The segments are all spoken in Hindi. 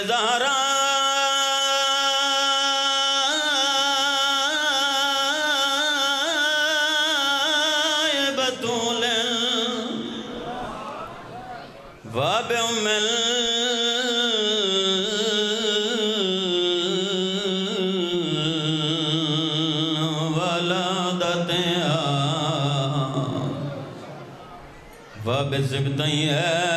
बेज़ारा बतूल। व बेउमल वलादत व बेज़िबतई वशमलई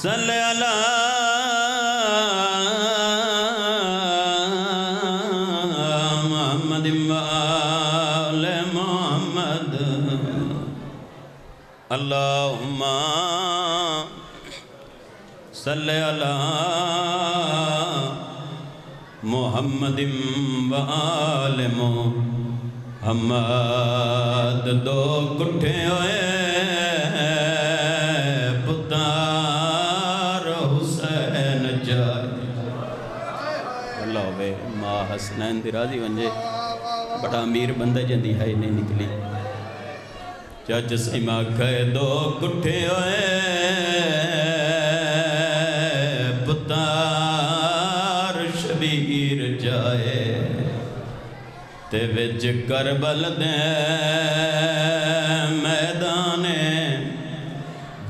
सल अला मोहम्मद मोहम्मद अल्लाहुम्मा सल अला मोहम्मद वाल मोहम्मद दो कुठे होए माँ हसनैन दी राज़ी वंजे। बड़ा अमीर बंदा जंदी है नहीं निकली। जज सीमा कह दो कुठे होए, पुतार शबीर जाए, ते विच करबल दे मैदाने,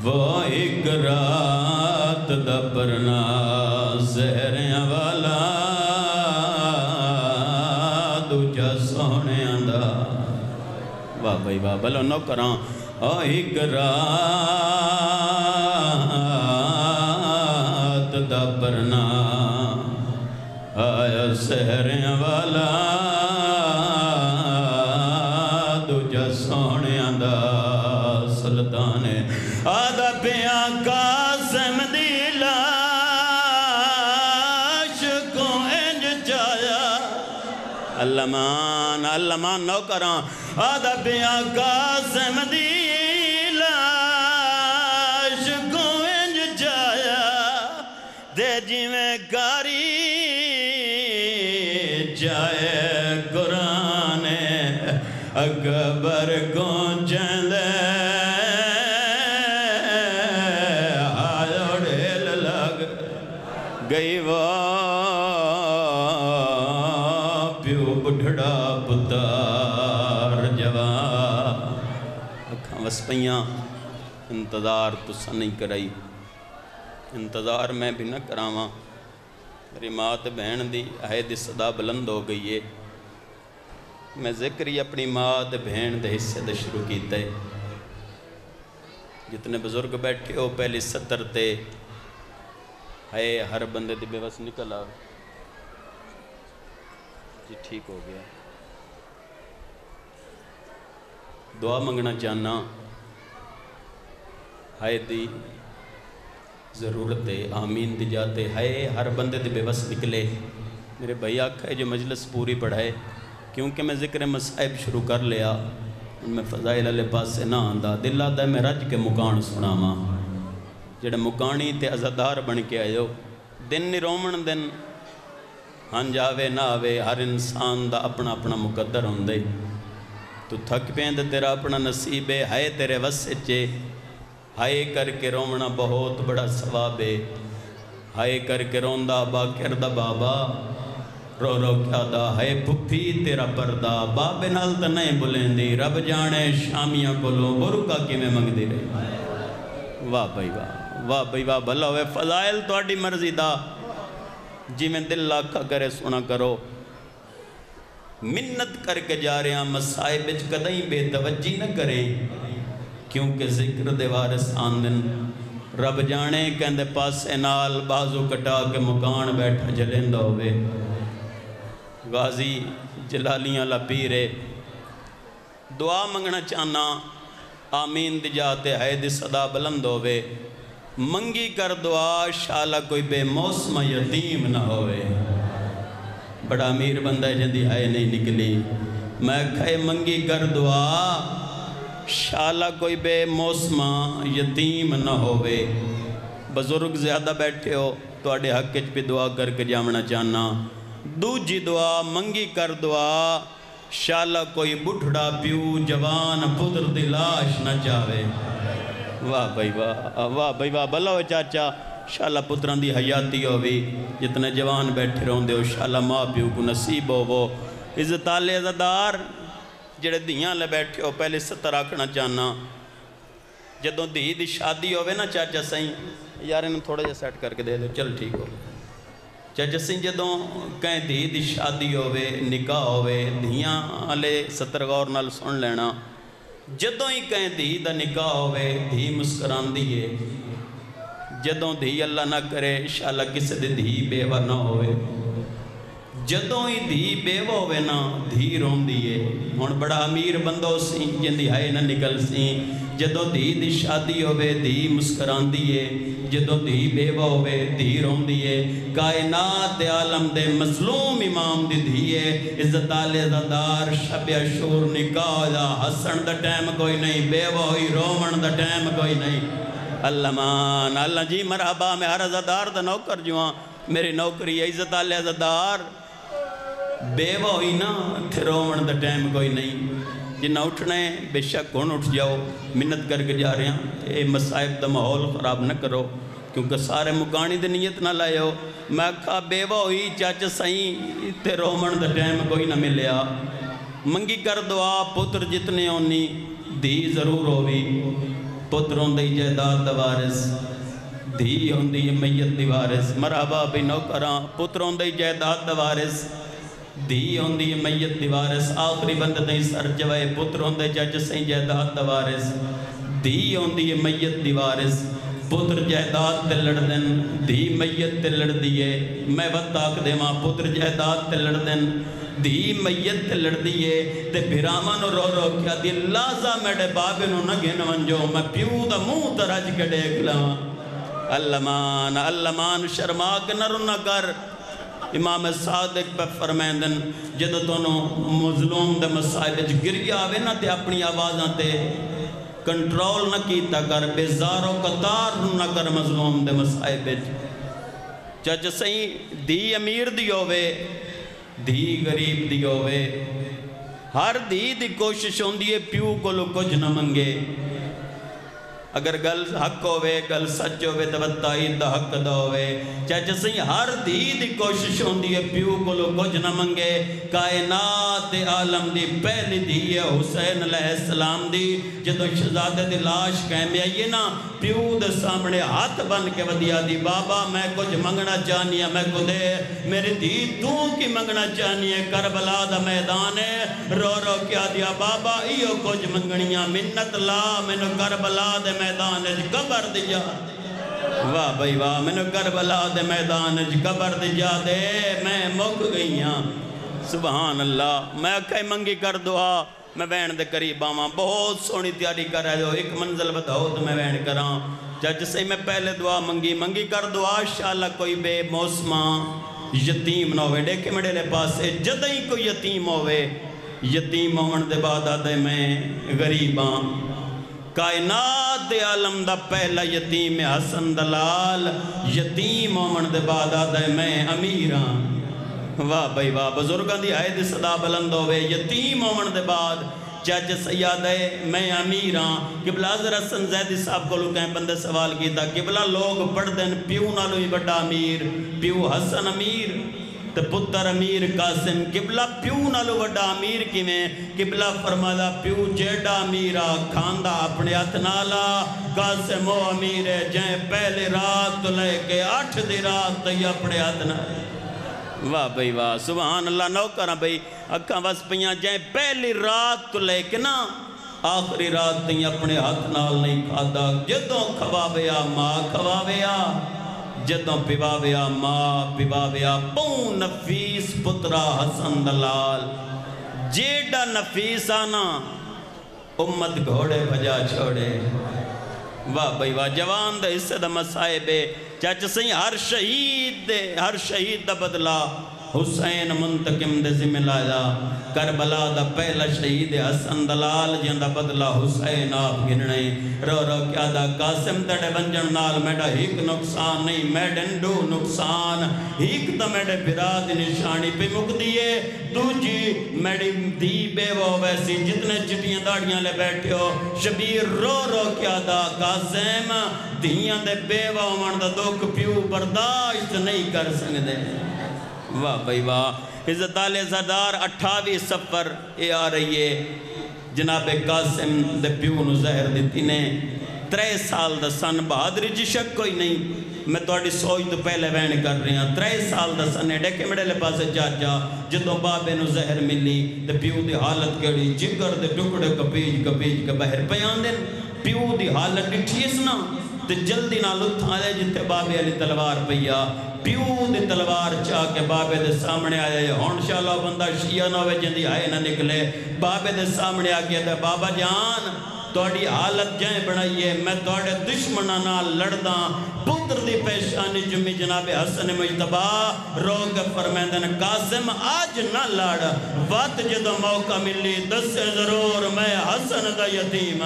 वो एक रात दा परना जहरिया वाला वाह भाई वाह भलो नौकरां एक रात दा आया शहर वाला, दूजा सोने दा सुल्तान आदा पिया कासम अल्लमान अलमान नौकरां आदा पिया कासम दीलाश इंज चाया दे जिमें कारी जाए कुरान अकबर गोंचंद अखा वस पईयां इंतज़ार तुसा नहीं कराई इंतज़ार मैं भी न करावां मेरी मात बहन दी आए दी सदा बुलंद हो गई है मैं ज़िक्र ही अपनी मात बहन दे हिस्से दे शुरू कीता है जितने बुज़ुर्ग बैठे हो पहली सत्तर ते है हर बंदे दी बेवस निकल आ जी ठीक हो गया दुआ मंगना चाहना हाय दी ज़रूरत है आमीन दी जाते है हर बंदे दी बेवस निकले मेरे भाई आखा है जो मजलिस पूरी पढ़ाए क्योंकि मैं जिक्र मसाइब शुरू कर लिया ਹੁਣ ਮੈਂ ਫਜ਼ਾਇਲ ਵਾਲੇ ਪਾਸੇ ਨਾ ਆਂਦਾ ਦਿਲ ਆਦਾ ਮੈਂ ਰੱਜ ਕੇ ਮੁਕਾਣ ਸੁਣਾਵਾਂ ਜਿਹੜੇ ਮੁਕਾਣੀ ਤੇ ਅਜ਼ਾਦਾਰ ਬਣ ਕੇ ਆਇਓ ਦਿਨ ਨਹੀਂ ਰੋਵਣ ਦਿਨ ਹੰਝ ਆਵੇ ਨਾ ਆਵੇ ਹਰ ਇਨਸਾਨ ਦਾ ਆਪਣਾ ਆਪਣਾ ਮੁਕੱਦਰ ਹੁੰਦਾ ਈ ਤੂੰ ਥੱਕ ਪੈਂਦਾ ਤੇਰਾ ਆਪਣਾ ਨਸੀਬ ਹੈ ਹਾਏ ਤੇਰੇ ਵਸੇ 'ਚ ਹਾਏ ਕਰਕੇ ਰੋਣਾ ਬਹੁਤ ਬੜਾ ਸਵਾਬ ਏ। ਹਾਏ ਕਰਕੇ ਰੋਂਦਾ ਬਾਕਰ ਦਾ ਬਾਬਾ। ਰੋ ਰੋ ਕਹਦਾ ਹੈ ਭੁੱਫੀ ਤੇਰਾ ਪਰਦਾ। ਬਾਬੇ ਨਾਲ ਤਾਂ ਨਹੀਂ ਬੁਲੇਂਦੀ, ਰੱਬ ਜਾਣੇ ਸ਼ਾਮੀਆਂ ਕੋਲੋਂ ਬੁਰਕਾ ਕਿਵੇਂ ਮੰਗਦੇ ਰਹੇ ਵਾਹ ਭਾਈ ਵਾਹ ਵਾਹ ਭਾਈ ਵਾਹ, ਭਲਾ ਹੋਵੇ ਫਜ਼ਾਇਲ ਤੁਹਾਡੀ ਮਰਜ਼ੀ ਦਾ। ਜਿਵੇਂ ਦਿਲ ਲਾਖਾ ਕਰੇ ਸੁਣਾ ਕਰੋ। ਮਿੰਨਤ ਕਰਕੇ ਜਾ ਰਿਹਾ ਮਸਾਇਬ ਵਿੱਚ ਕਦੇ ਹੀ ਬੇਤਵੱਜੀ ਨਾ ਕਰੇ। क्योंकि ज़िक्र दे वारिस आंदन रब जाने कहते पासे नाल बाजू कटा के मकान बैठा जलेंदा हो गाजी जलालिया ला पीरे दुआ मंगना चाहना आमीन दी जाते है दी सदा बुलंद होवे मंगी कर दुआ शाला कोई बेमौसम यतीम ना हो बड़ा अमीर बंदा जी आए नहीं निकली मैं खे मंगी कर दुआ शाला कोई बेमौसमा यतीम न होवे। बुज़ुर्ग ज़्यादा बैठे हो थोड़े हक भी दुआ करके जावना चाहना। दूजी दुआ, मंगी कर दुआ, शाला कोई बुढ़ड़ा प्यू, जवान पुत्र दी लाश न जावे वाह भाई वाह वाह भाई वाह, भला हो चाचा, शाला पुत्रां दी हयाती होवी। जितने जवान बैठे रहोंदे हो, शाला माँ प्यो को नसीब होवो। इज़्ज़त आले अजादार ਜਿਹੜੇ ਧੀਆਂ ਲੈ ਬੈਠੇ ਹੋ ਪਹਿਲੇ ਸਤਰ ਆਖਣਾ ਚਾਹਨਾ। ਜਦੋਂ ਧੀ ਦੀ ਸ਼ਾਦੀ ਹੋਵੇ ਨਾ ਚਾਚਾ ਸਹੀ ਯਾਰ ਇਹਨੂੰ ਥੋੜਾ ਜਿਹਾ ਸੈੱਟ ਕਰਕੇ ਦੇ ਦਿਓ, ਚਲ ਠੀਕ ਹੋ ਚਾਚਾ ਸਿੰਘ ਜਦੋਂ ਕਹੇ ਧੀ ਦੀ ਸ਼ਾਦੀ ਹੋਵੇ, ਨਿਕਾਹ ਹੋਵੇ, ਧੀਆਂ ਵਾਲੇ ਸਤਰ ਗੌਰ ਨਾਲ ਸੁਣ ਲੈਣਾ। ਜਦੋਂ ਹੀ ਕਹੇ ਧੀ ਦਾ ਨਿਕਾਹ ਹੋਵੇ, ਧੀ ਮੁਸਕਰਾਉਂਦੀ ਏ। ਜਦੋਂ ਧੀ ਅੱਲਾ ਨਾ ਕਰੇ, ਇਨਸ਼ਾਅੱਲਾ ਕਿਸੇ ਦੀ ਧੀ ਬੇਵਾ ਨਾ ਹੋਵੇ। ਜਦੋਂ ਹੀ ਧੀ ਬੇਵਾ ਹੋਵੇ ਨਾ ਧੀ ਰੋਂਦੀ ਏ ਹੁਣ ਬੜਾ ਅਮੀਰ ਬੰਦਾ ਸੀ ਜਿੰਦੀ ਹਾਏ ਨਾ ਨਿਕਲ ਸੀ ਜਦੋਂ ਧੀ ਦੀ ਸ਼ਾਦੀ ਹੋਵੇ ਧੀ ਮੁਸਕਰਾਉਂਦੀ ਏ ਜਦੋਂ ਧੀ ਬੇਵਾ ਹੋਵੇ ਧੀ ਰੋਂਦੀ ਏ ਕਾਇਨਾਤ ਦੇ ਆਲਮ ਦੇ ਮਜ਼ਲੂਮ ਇਮਾਮ ਦੀ ਧੀ ਏ ਇੱਜ਼ਤ ਆਲੇ ਜ਼ਾਦਾਰ ਸ਼ਬ ਅਸ਼ੂਰ ਨਿਕਾਹ ਦਾ ਹਸਣ ਦਾ ਟਾਈਮ ਕੋਈ ਨਹੀਂ ਬੇਵਾ ਹੋਈ ਰੋਵਣ ਦਾ ਟਾਈਮ ਕੋਈ ਨਹੀਂ अल्लामान अल्लाह जी मरहबा मैं हर अजादार दा नौकर जुआ मेरी नौकरी है इज्जत आले अजादार बेवा हुई ना थे रोवन दा टाइम कोई नहीं जिन्ना उठना है बेशक हुन उठ जाओ मिन्नत करके जा रहे हैं ये मसाइब दा माहौल ख़राब न करो क्योंकि सारे मुकानी दी नीयत ना लायो मैं आखा बेवा हुई चच सही ते रोवन दा टाइम कोई ना मिलया मंगी कर दुआ पुत्र जितने ओनी धी ज़रूर होवी पुत्र होंदे जायदाद दा वारिस धी होंदी है मैयत दी वारिस मरहबा भी नौकरां पुत्र होंदे जायदाद दा वारिस धी होंदी है मैयत दी वारिस आखिरी बंदे ताईं सर जवाए पुत्र होंदे जज सही जायदाद दा वारिस। धी होंदी है मैयत दी वारिस पुत्र जायदाद ते लड़दन धी मैयत ते लड़दी है मैं वत आख देवां, पुत्र जायदाद ते लड़दन धी मैयत ते लड़दी है ते भिरावां नु रो रो क्या दी लाजा मेरे बाबे नु न गिन वंजो, मैं प्यू दा मुँह ते रज के देख लवां। अल्लमान अल्लमान शर्मा के न कर। इमाम सादिक पे फरमांदन जदों तोनो मजलूम दे मसाइब च गिर आवे ना ते अपनी आवाज़ा ते कंट्रोल न कीता कर, बेजारो कतार न कर मजलूम दे मसाइब चज सही, धी अमीर दी होवे, धी गरीब दी होवे। हर धी दी कोशिश होंदी है प्यू कोलो कुछ न मंगे। अगर गल हक होवे, गल सच होवे तो बताई हक दा होवे। चच सही हर धी दी कोशिश होंदी है, प्यू कोलो कुछ न मंगे, कायनात आलम दी पहली धी है हुसैन अलैहिस्सलाम दी। जदों शहजादे दी लाश कैम आई है ना, प्यू दे सामने हाथ बन के वदिया दी, बाबा, मैं कुछ मंगना चाहनी है मैं को दे मेरी धी तू की मंगना चाहनी है? करबला दा मैदान है। रो रो क्या दिया बाबा इयो कुछ मंगनियाँ मिन्नत ला, मैनू करबला दे मैदान कबर दिया वाह भाई वाह, मैनू करबला दे मैदान कबर दिया दे मैं मुक गई हाँ सुबहान अल्लाह मैं आखे मंगी कर दुआ मैं वैन दे करीब आवा। बहुत सोहनी तैयारी कर हो एक मंजिल बताओ तो मैं वैन करा। जज से मैं पहले दुआ मंगी। मंगी कर दुआ शाला कोई बेमौसमा। यतीम ना होवे। देखे मेरे पास जद ही कोई यतीम होवे, यतीम होने के बाद आदे मैं गरीब हाँ कायनात दे आलम दा पहला यतीम है हसन दलाल यतीम के बाद आदे मैं अमीर हाँ। वाह भाई, वाह, बुज़ुर्गों की दी सदा बुलंद होवे। यतीम के बाद जज सयाद है मैं अमीर हाँ। किबला जरा हसन जैदी साहब को कहीं, बंदे सवाल किया किबला लोग पढ़ते हैं, प्यू नालों ही बड़ा अमीर, प्यू हसन अमीर। तो पुत्र अमीर कासिम किबला प्यू नो वा अमीर किमें किबला फरमाला प्यू जेडा अमीर खांदा अपने हथ नाला कासिम ओ अमीर है जै पहले रात तो लैके अठ दे रात तई अपने हथ ना वाह बई वाह सुबह अल्लाह नौकर बई अखा बस पई जै पहली रात तो लैके ना आखिरी रात तई अपने हथ नाल नहीं खादा जदों खवावे माँ खवाया ਜਦੋਂ ਪਿਵਾਵਿਆ ਮਾਂ ਪਿਵਾਵਿਆ ਪਉ ਨਫੀਸ ਪੁੱਤਰਾ ਹਸਨ ਦਲਾਲ ਜਿਹੜਾ ਨਫੀਸ ਆ ਨਾ ਉਮਤ ਘੋੜੇ ਭਜਾ ਛੋੜੇ ਵਾਹ ਬਈ ਵਾਹ ਜਵਾਨ ਦੇ ਹਿੱਸੇ ਦਾ ਮਸਾਇਬ ਹੈ ਚੱਚ ਸਹੀ ਹਰ ਸ਼ਹੀਦ ਦੇ ਹਰ ਸ਼ਹੀਦ ਦਾ हुसैन मुंतकिम दे जिमिलाया करबला दा पहला शहीद हसन दलाल, जंदा बदला हुसैन आप गिनने। रो रो, क्या दा कासिम तड़े बंजन नाल मेडा एक नुकसान नहीं मेडन दो नुकसान। एक त मेडे बिराद निशानी पे मुकदी है, दूजी मेडी दी बेवो वैसी जितने चिटियाँ दाड़ियाँ ले बैठे हो। शबीर, रो रो, क्या दा कासिम, धियाँ दे बेवा होवन दा दुख प्यू बर्दाश्त नहीं कर सकदे। वाह भाई वाह। इज़्ज़त सरदार, अठावी सफ़र ये आ रही है। जनाबे कासिम दे प्यू जहर दी ने। त्रै साल का सन बहादरी जी शक कोई नहीं। मैं थोड़ी तो सोच तो पहले वहन कर रहा। त्रै साल का सन है डेके मेडेले पास जा जा जो बाबे न जहर मिली। तो प्यू की हालत कड़ी जिगर के टुकड़े कपीज कपीज के बहर पे आते प्यू की हालत डिठी ना। तो जल्दी ना उत्थ जिते बाबे वाली तलवार पई आ। ਪਿਓ ਦੀ ਤਲਵਾਰ ਚਾ ਕੇ ਬਾਬੇ ਦੇ ਸਾਹਮਣੇ ਆਇਆ ਹੁਣ ਸ਼ਾਲਾ ਬੰਦਾ ਸ਼ੀਆ ਨਾ ਹੋਵੇ ਜਿੰਦੀ ਆਏ ਨਾ ਨਿਕਲੇ ਬਾਬੇ ਦੇ ਸਾਹਮਣੇ ਆ ਕੇ ਤੇ ਬਾਬਾ ਜਾਨ ਤੁਹਾਡੀ ਹਾਲਤ ਜੈ ਬਣਾਈਏ ਮੈਂ ਤੁਹਾਡੇ ਦੁਸ਼ਮਣਾਂ ਨਾਲ ਲੜਦਾ ਪੁੱਤਰ ਦੀ ਪੇਸ਼ਾਨੀ ਜੁਮੀ ਜਨਾਬ ਹਸਨ ਮੁਜਤਬਾ ਰੋਗ ਫਰਮਾਉਂਦੇ ਨੇ ਕਾਸਿਮ ਅੱਜ ਨਾ ਲੜ ਵਤ ਜਦੋਂ ਮੌਕਾ ਮਿਲੀ ਦੱਸੇ ਜ਼ਰੂਰ ਮੈਂ ਹਸਨ ਦਾ ਯਤੀਮ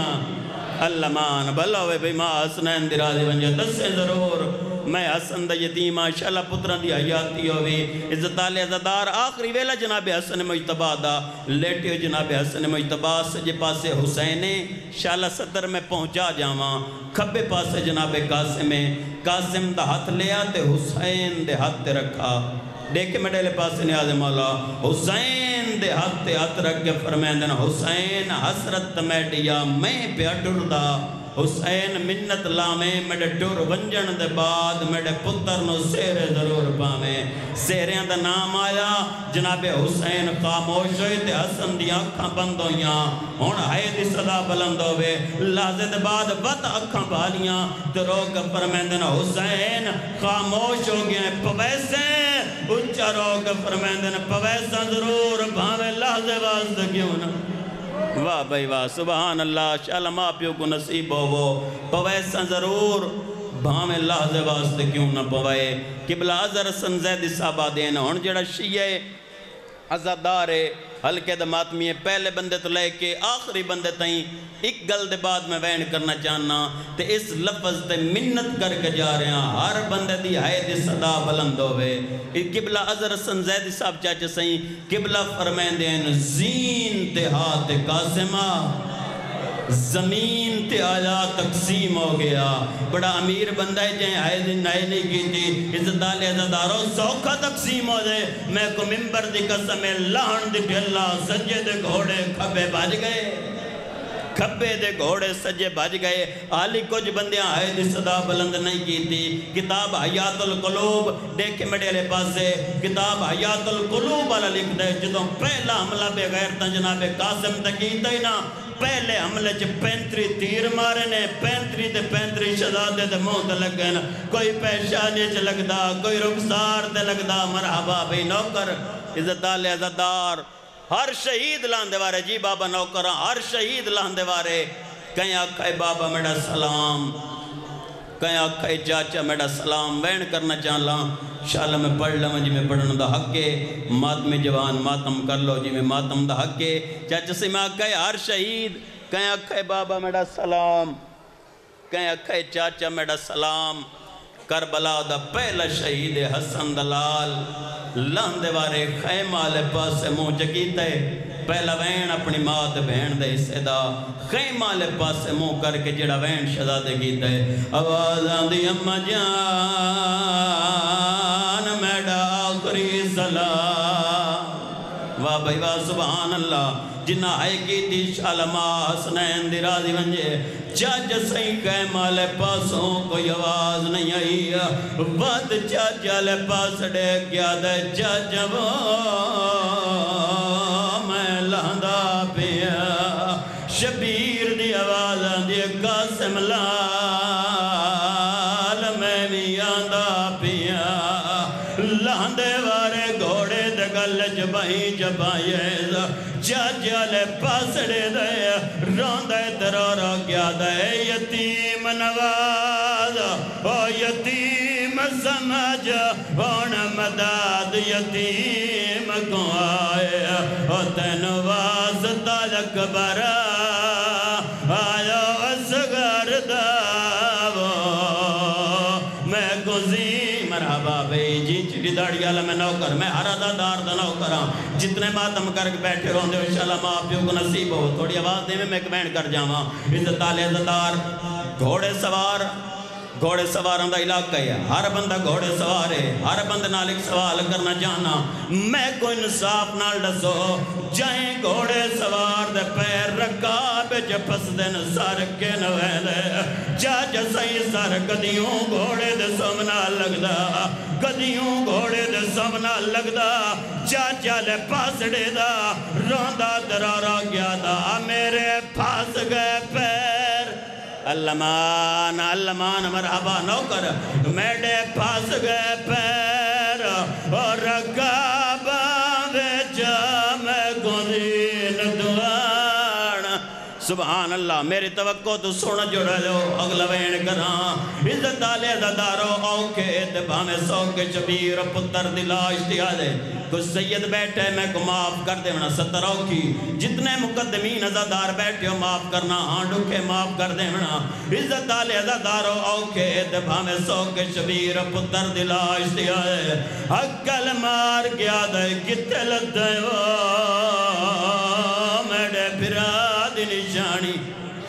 अल्लामान भला होवे भाई मां हसनैन दी राज़ी बन जाए दसे जरूर मैं हसन दा यतीम शाला पुत्रां दी हयाती होवे। इज़्ज़त अज़ादार, आखिरी वेला जनाब हसन मुजतबा दा। लेटियो जनाब हसन मुजतबा, सजे पासे हुसैन शाला सदर में पहुँचा जावां। खब्बे पासे जनाब कासिम कासिम दा हाथ लिया ते हुसैन दे हाथ रखा। देख मेरे पास न्याज मौला। हुसैन दे हाथ ते हाथ रख के फरमांदे न, हुसैन, हसरत मैडिया मैं पिया टुरदा हुसैन मिन्नत लावे मेरे टुर वंजन दे बाद मेरे पुत्र नु सेरे ज़रूर पावे सेरियाँ दा नाम आया, जनाबे हुसैन खामोश होए ते हसन दी अखां बंद होइयाँ। हुन हाय दी सदा बुलंद होवे। लाजे दे बाद वत अखां भालियाँ ते रोक फरमांदे न हुसैन खामोश हो गए पवैसे, उच्चा रोक फरमांदे न पवैसा ज़रूर। भावे लाजे वास्ते क्यों ना? वाह भाई वाह सुबहान अल्लाह शाला माँ प्यो को नसीब हो वो पवैसा ज़रूर, भावे लाज वास्ते क्यों ना पवे? किबला अजर संजैद साबा देन हुन जेड़ा शीए अजादार है। हल्के दमातमी है, पहले बंदे तो लेके आखिरी बंदे तई एक गल के बाद मैं वैन करना चाहना तो इस लफज से मिन्नत करके जा रहा हर बंदे की हाय दी सदा बुलंद हो किबला अजर हसन जैद साहब चाचे सही किबला फरमेंदेन जीन ते हाथ कासिमा। ज़मीन ते आला तकसीम हो गया। बड़ा अमीर बंदा है, चाहे आए दिन नाए नहीं की थी इज़्ज़त आले इज्जतदारों सौखा तकसीम हो जाए। मैं को मिंबर दी कसम लाहन दी ढेला सज्जे दे घोड़े खबे भज गए। खब्बे दे घोड़े सज्जे भज गए हाली कुछ बंदियाँ आए दी सदा बुलंद नहीं की किताब हयातुल कुलूब देखे मेरे पासे किताब हयातुल कुलूब वाला लिख दे जो पहला हमला बेगैर ता जनाबे कासिम तक ना पहले हमले च पैंतरी तीर मारे ने पैंतरी ते पैंतरी शहजादे ते लगे न कोई पेशानी च लगदा कोई रुखसार ते लगदा मरहबा भाई नौकर इज़्ज़त आले इज्जतदार हर शहीद लांदे वारे, जी बाबा नौकर, हर शहीद लांदे वारे। कहीं आखे बाबा मेरा सलाम। कहीं आखे चाचा मेरा सलाम। वैन करना चाहला, शाला मैं पढ़ लव जिमें पढ़ने का हक है। मातमे जवान, मातम कर लो जिमें मातम का हक है। चाचा से मैं आखे हर शहीद। कहीं आखे बाबा मेरा सलाम। कहीं आखे चाचा मेरा सलाम। करबला दा पहला शहीद हसन दलाल। लांदे वारे खैमा वाले पासे मुँह चकीते पहला वैन अपनी माँ ते बहन दे हिस्से दा। खैमा वाले पासे मुँह करके जेड़ा वैन शहजादे कीता है आवाज़ आंदी अम्मा जान मेरा आखरी सलाम। वाह भाई, वाह सुबहान अल्लाह। जिन आई की शालमा हसनैन मास नंज जज सही कैमाले पासो कोई आवाज़ नई आई। बद चजाल पासे मैं लहंदा पिया। शबीर जी आवाज़ आंदी कास ला। पासड़े दे, रोंद दरारा गया दे, यतीम नवाज़, ओ यतीम समझ होण मदाद यतीम को आए, ओ तेन वास तलक बरा दाड़ी वाला मैं नौकर, मैं हर अदादार दा नौकर हाँ जितने मातम करके बैठे होंगे इंशाल्लाह माँ प्यो को नसीब हो। थोड़ी आवाज़ देवे, मैं कमेंट कर जावा। इज़्ज़त आले इज्जतदार घोड़े सवार, घोड़े सवारों का इलाका है। हर बंदा घोड़े सवार है। हर बंद नाल एक सवाल करना चाहना। मैं कोई इंसाफ नाल दसो, जाए घोड़े सवार दे पैर रखा, बिच फसदे न सर के नवेले। जज सही सर कदियों घोड़े दे समना लगदा। कदियों घोड़े दे समना लगदा, चाचा ले पासड़े दा, रोंदा दरारा गया दा मेरे फस गए पैर। अलमान अलमान मरहबा, नौकर, मेरे फास गए पैर। और रकाबा सुबहान अल्लाह मेरी तू सुन जुड़ लो अगला वेण करा। इज़्ज़त आले दारो, औखे ते भावे सौके शबीर पुत्र दी लाश दिया दे कुछ सैयद बैठे, मैं को माफ़ कर देना सत्तर औखी। जितने मुकदमीन अजादार बैठे हो माफ़ करना हाँ डुखे माफ़ कर देना इज़्ज़त आले अजादारो औखे ते भावे सौके शबीर पुत्र दी लाश दिया दे अक्कल मार गया दे किथे लद्दे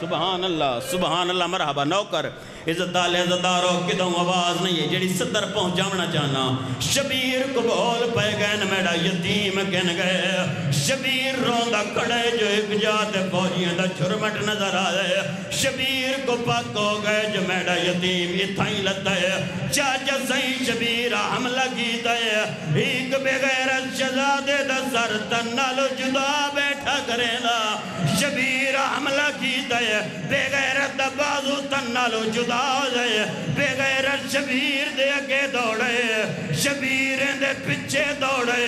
सुबहान अल्लाह सुबहान अल्लाह मरहबा नौकर। इज़्ज़त आले इज्जतदारो, किदों आवाज़ नहीं है? जेड़ी सदर पहुंचावना चाहना, शबीर को बोल पे गए मेरा यतीम गए। शबीर रोंदा खड़े जो एक जात फौजियाँ दा छुरमट नज़र आ रहे शबीर को पक हो गए जो मेरा यतीम ही लता है। चाचा सही शबीर हमला एक बगैर जुदा बैठा करेला शबीर हमला कीता है। बेगैरत दा बाजू तन नालो जुदा जाए बेगैरत शबीर दे अगे दौड़े शबीर दे पिछे दौड़े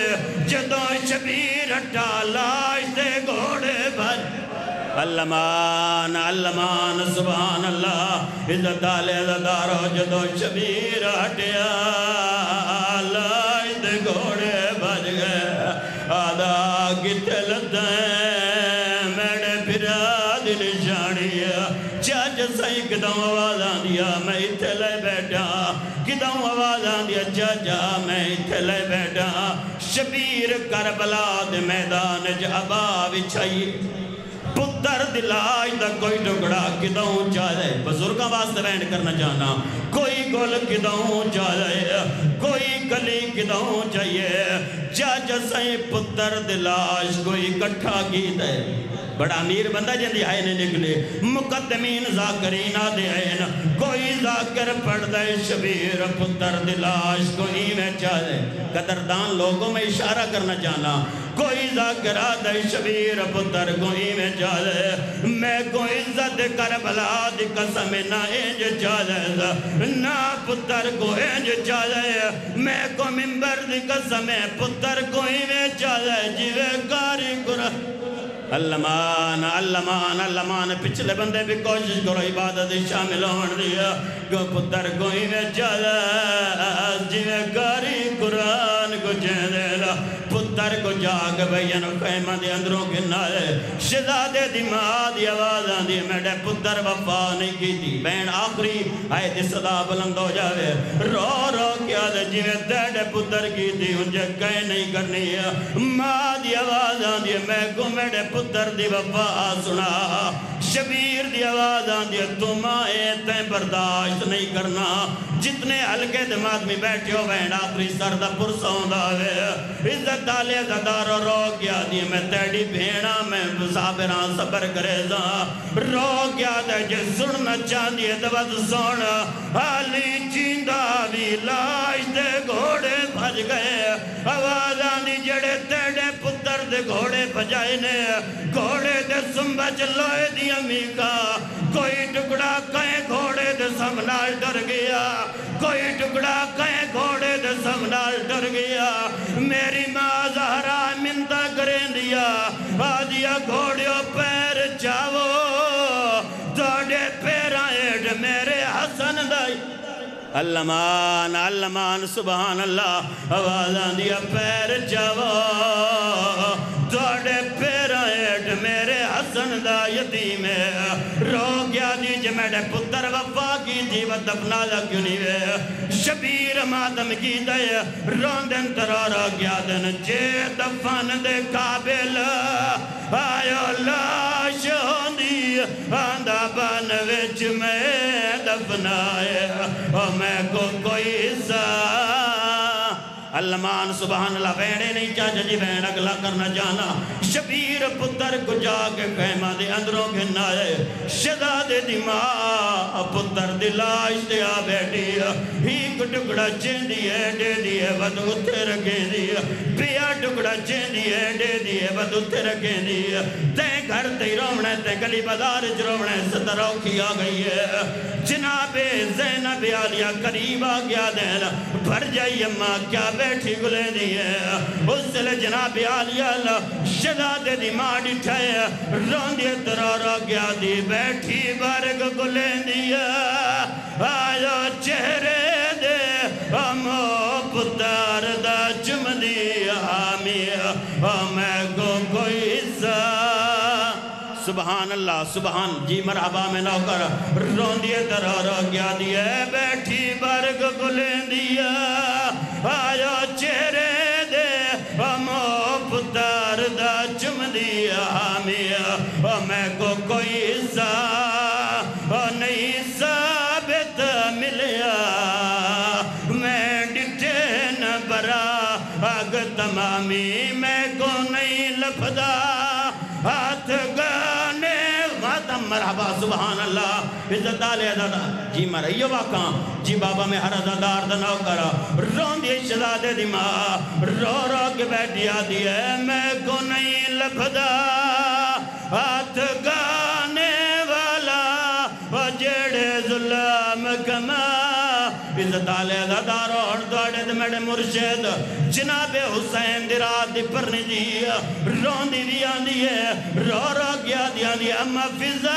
जदों शबीर हटा लाश दे घोड़े भर अल्लमान अल्लमान सुबहान अल्लाह इज़्ज़त आले दारो जदों शबीर हटिया लाश दे घोड़े भज गए आदा किथे लद्दा किदों आवाज़ आंदिया मैं इतने ले बैठा। किदों आवाज़ जा जा मैं इतने ले बैठा। शबीर करबला मैदान च अबा विछाई पुत्र दिलाज दा कोई टुकड़ा किदों जाए? बुज़ुर्गों वास्ते बैंड करना चाहना। कोई गुल किदों जाए? कोई कली किदों चाहिए जज सही पुत्र दिलाज कोई इकट्ठा की दे बड़ा अमीर बंदा जिंदी आए ने निकले। मुकदमीन जाकरीन आए कोई जाकर पढ़दा है, शबीर पुत्र दिलाश कोई में चाहे। कदरदान लोगों में इशारा करना चाहना। कोई जाकर आदे शबीर पुत्र, कोई में चाहे मैं को इज़्ज़त कर दी कसम, ना इंज चाहे ना पुत्र को इंज चाहे मैं को मिंबर दी कसम, पुत्र कोई में चाहे जिवे कारी गुरा। अल्लमान अल्लमान अल्लमान, पिछले बंदे भी कोशिश करो, इबादत शामिल होने दिया गो पुत्र कोई में चल, जिवे कारी कुरान को चेला पुत्र को जाग भैया खैमा दे अंदरों गिनाए शहजादे दी माँ दी आवाज़ आंदी मेरे पुत्र वफा नहीं की बहन आखिरी आए दी सदा बुलंद हो जावे रो रो क्या जिवे तेरे पुत्र की थी उनसे कह नहीं करनी है माँ दी आवाज़ आंदी मैं को मेरे पुत्र दी वफा सुना शबीर दी आवाज़ आंदी तुम आए तैं बर्दाश्त नहीं करना जितने हल्के दिमाग में बैठे हो वैन आखिरी सर का पुरसा वे। इज़्ज़त आले जदार रो गया दी, मैं तेरी भेणा, मैं मुसाफिरा सबर करे जा। रो गया ते जे सुनना चाहती है तो सुन। हाली जींदा भी लाश दे घोड़े भज गए। आवाज़ आंदी जड़े तेरे पुत्र दे घोड़े भजाए ने, घोड़े दे सुंबा च लोहे दी अमीका कोई टुकड़ा कहे घोड़े दे समनाल डर गया। कोई टुकड़ा कहे घोड़े दे समनाल डर गया। मेरी माँ जहरा मिंता करें दिया आदिया घोड़ियों पैर चावो। थोड़े पैर हेठ मेरे हसन दाई। अल्लमान अल्लमान सुबहान अल्लाह आवाज़ आंदी पैर चावो। थोड़े पैर हेठ मेरे दा रो दी शबीर मातम की दय, रोंदन तरारा गया दिन जे दफन दे काबिल। आयो लाश होंदी आंदा बन विच मैं दफनाए मैं को कोई हिस्सा अल्लमान सुबहान अल्लाह वेड़े नहीं चाचा जी वैन अगला करना जाना शबीर पुत्र को जाके खैमा दे अंदरों के नाए शहजादे दी माँ पुत्र दी लाश ते आ बैठी एक टुकड़ा चेंदी है दे दी है बद उत्ते रखे दी पिया टुकड़ा चेंदी है दे दी है बद उत्ते रखे दी ते घर ते रोवना ते गली बाज़ार च रोवना जनाबे जैनब आलिया करीब आ गया देन भर जाई अम्मा, क्या बैठी गुले दी है? उस जनाब आलिया शहजादे दी माँ डिठाए रोंदे तरारा गया दी बैठी बरग गुले दी आयो चेहरे दे अमो पुत्र दा चुमदी हामी मैं सुबहान अल्लाह सुबहान, जी मरहबा में नौकर, रोंदिए तरह गया दिए, बैठी बरग गुलेंदिया आयो चेहरे दे हमो पुत्र दा चुम दिया मिया मैं को कोई हिस्सा नहीं साबित मिलया, मैं डिठे न बरा, अग तमामी सुबहान अल्लाह इज़्ज़त आले दादा जी मारा यो वाका। जी बाबा, में हर अदादार दना करा। रोंदी शहजादे दी माँ। रो रो के बैठी दी है। मैं को नहीं लफदा हाथ गाने वाला। ओ जेड़े जुल्म कमा। इज़्ज़त आले दादा दादारो दौड़े दे मेरे मुर्शिद। जनाबे हुसैन दी रात दी भरनी दी। रोंदी दी आंदी है। रो रो गया दी आंदी अम्मा फिजा।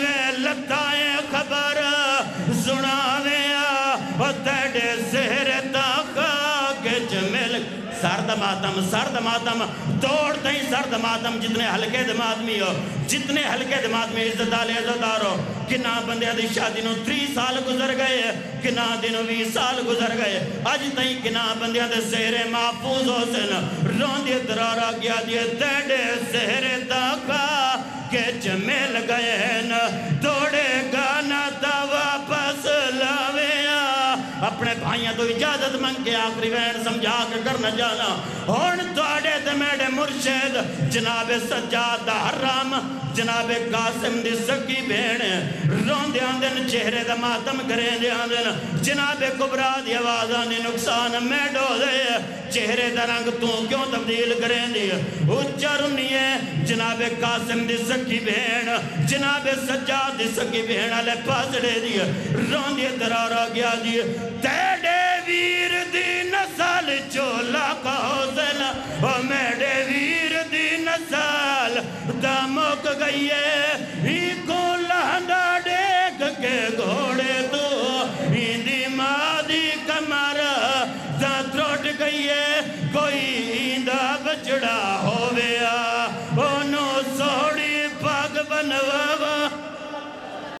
मातम सर्द मातम तोड़ते ही सर्द मातम, जितने हल्के दिमाग में हो, जितने हल्के दिमाग में इज़्ज़त आले इज्जतदार हो किन्ना बंदे दी शादी नु 3 साल गुजर गए किन्ना दिन 20 साल गुजर गए। अज तई किन्ना बंदे दे सेहरे महफूज हो सन रोंदे दरारा गया दिए तेडे सेहरे ताका के जमेल गए न तोड़े अपने भाइयों तो इजाज़त मंग के आखिरी वैन समझा के करना जाना हूँ थोड़े ते मेरे मुर्शद जनाबे सज्जाद हराम जनाबे कासिम दी सकी भेण रोंदे आंदे चेहरे दा मातम करेंदे आंदे जनाबे कुबरा दी आवाज़ आने नुकसान मैं डोले चेहरे दा रंग तू क्यों तब्दील करेंदी उच्चा रुनिए जनाबे कासिम दी सखी भेण, जनाबे सज्जाद दी सखी भेण आले पासड़े दी, रोंदे दरारा गया जी तेरे वीर दी नसल चोला कौसल ओ मेरे वीर दी नसल दमक गई है